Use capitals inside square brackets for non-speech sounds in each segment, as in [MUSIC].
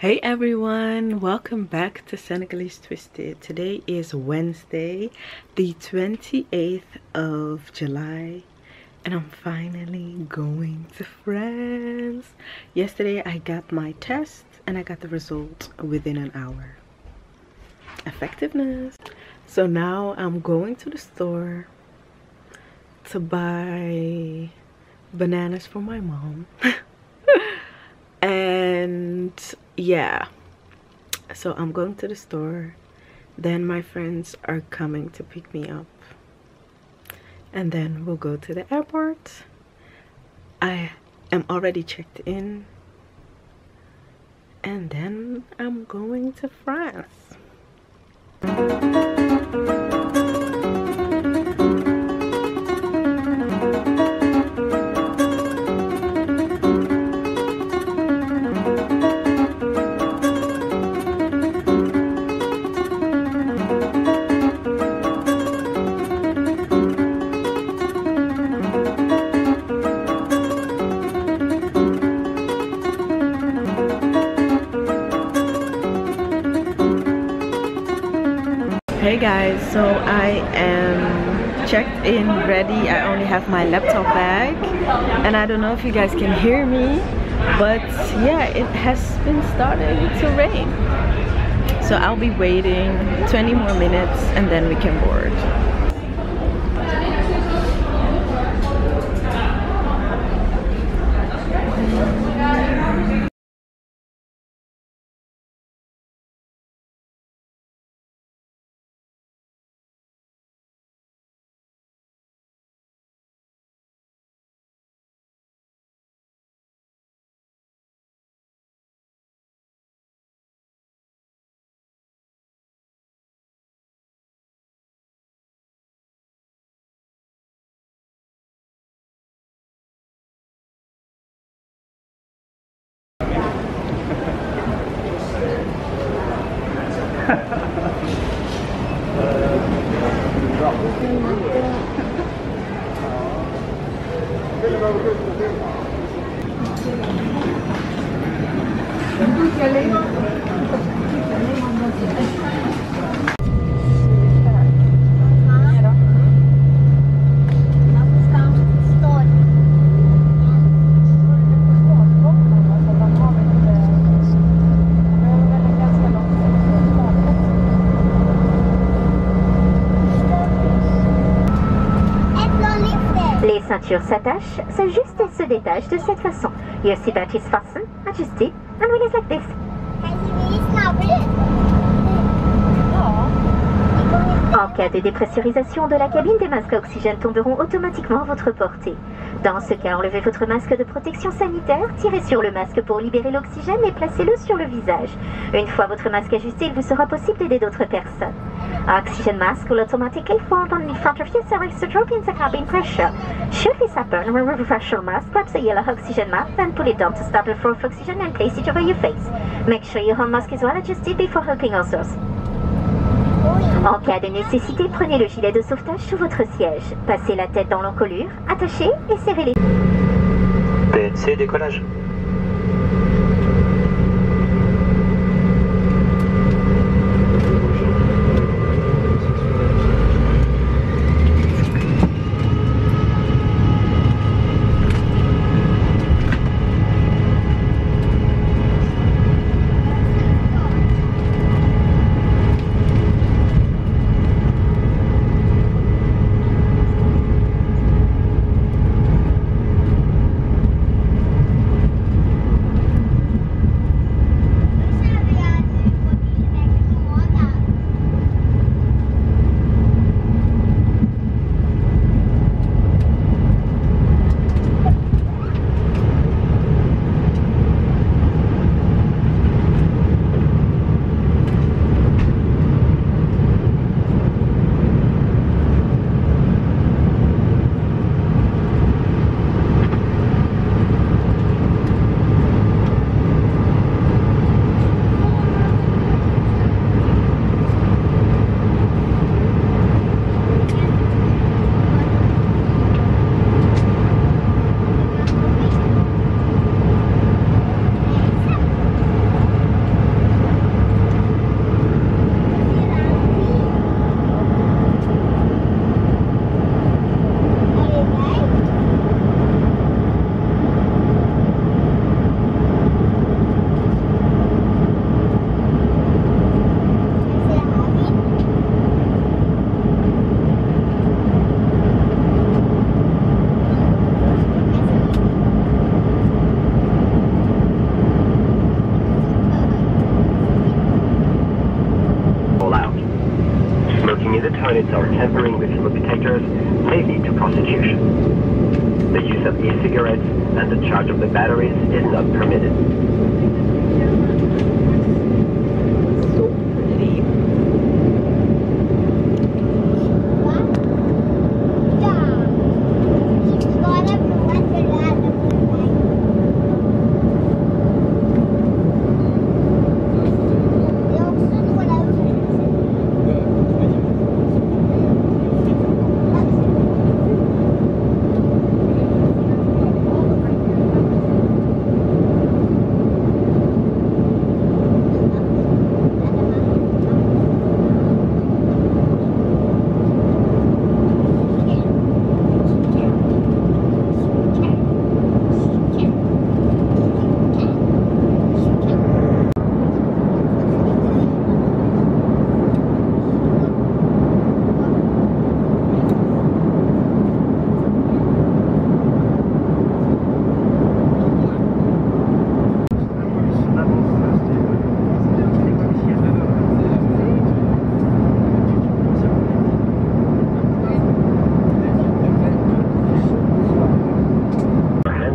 Hey everyone, welcome back to Senegalese Twisted. Today is Wednesday, the 28th of July, and I'm finally going to France. Yesterday I got my test and I got the result within an hour. Effectiveness. So now I'm going to the store to buy bananas for my mom. [LAUGHS] yeah. So i'm going to the store. Then my friends are coming to pick me up. And then we'll go to the airport. I am already checked in. And then i'm going to france guys so i am checked in ready. I only have my laptop bag and i don't know if you guys can hear me but yeah it has been starting to rain. So i'll be waiting 20 more minutes and then we can board Yeah. Les ceintures s'attachent, s'ajustent et se détachent de cette façon. Your seatbelt is fastened, adjusted, and released like this. En cas de dépressurisation de la cabine, des masques à oxygène tomberont automatiquement à votre portée. Dans ce cas, enlevez votre masque de protection sanitaire, tirez sur le masque pour libérer l'oxygène et placez-le sur le visage. Une fois votre masque ajusté, il vous sera possible d'aider d'autres personnes. Oxygen mask will automatically form on the front of your cervix to drop in the cabin pressure. Should this happen, remove facial mask, grab the yellow oxygen mask, then pull it down to start the flow of oxygen and place it over your face. Make sure your hand mask is well adjusted before helping others. En cas de nécessité, prenez le gilet de sauvetage sous votre siège. Passez la tête dans l'encolure, attachez et serrez les... PNC décollage. Batteries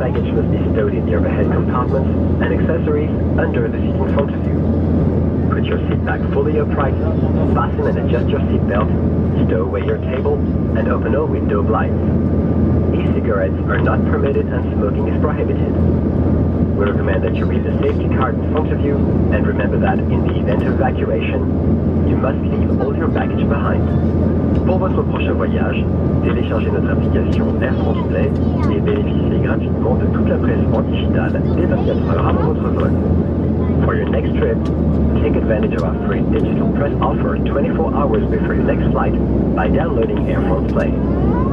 baggage must be stowed in the overhead compartments and accessories under the seat in front of you. Put your seat back fully upright, fasten and adjust your seat belt, stow away your table, and open all window blinds. E-cigarettes are not permitted and smoking is prohibited. We recommend that you read the safety card in front of you and remember that in the event of evacuation, you must leave all your baggage behind. Pour votre prochain voyage, téléchargez notre application Air France Play et bénéficiez gratuitement de toute la presse en digital dès 24 heures avant votre vol. For your next trip, take advantage of our free digital press offer 24 hours before your next flight by downloading Air France Play.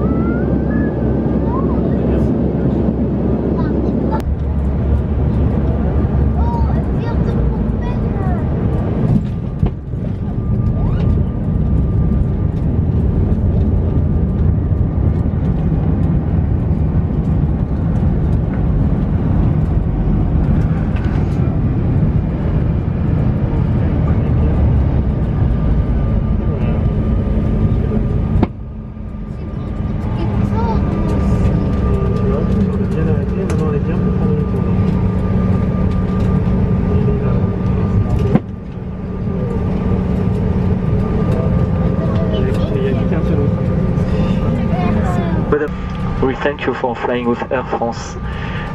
Thank you for flying with Air France.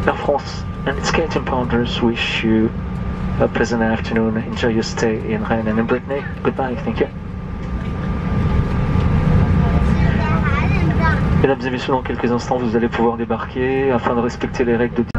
Air France and its Canton partners wish you a pleasant afternoon. Enjoy your stay in Rennes and in Brittany. Goodbye. Thank you. Mesdames et messieurs, dans quelques instants, vous allez pouvoir débarquer afin de respecter les règles de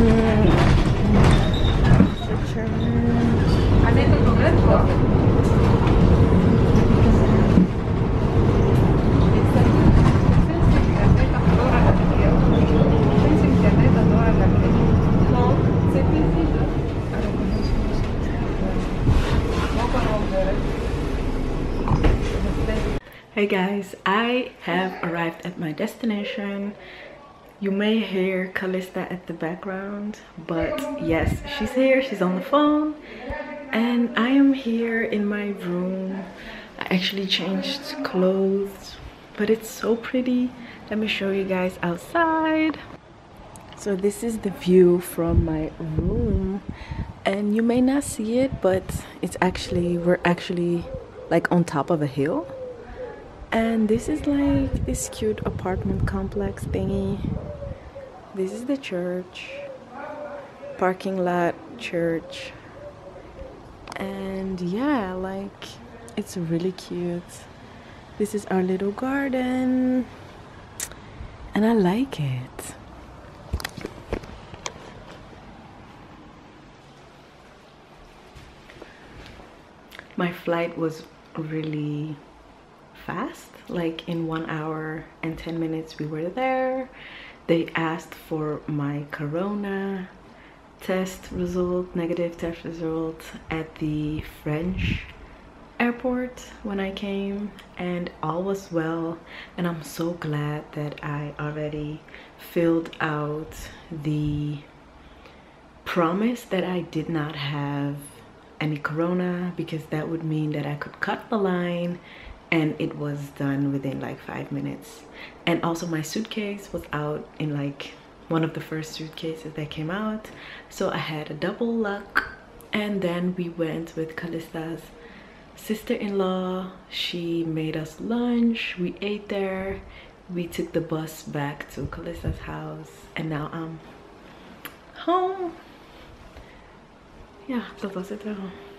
Hey guys, I have arrived at my destination. You may hear Callista at the background, but yes, she's here, she's on the phone. And I am here in my room. I actually changed clothes, but it's so pretty. Let me show you guys outside. So this is the view from my room. And you may not see it, but it's actually, we're actually like on top of a hill and this is like this cute apartment complex thingy. This is the church. Parking lot church. And yeah like it's really cute. This is our little garden. And I like it. My flight was really fast like in one hour and 10 minutes we were there. They asked for my corona test result negative test result at the french airport when i came and all was well. And i'm so glad that i already filled out the promise that i did not have any corona because that would mean that I could cut the line and it was done within like five minutes. And also my suitcase was out in like one of the first suitcases that came out. So I had a double luck. And then we went with Callista's sister-in-law. She made us lunch. We ate there. We took the bus back to Callista's house. And now I'm home. Ja, dat was het wel.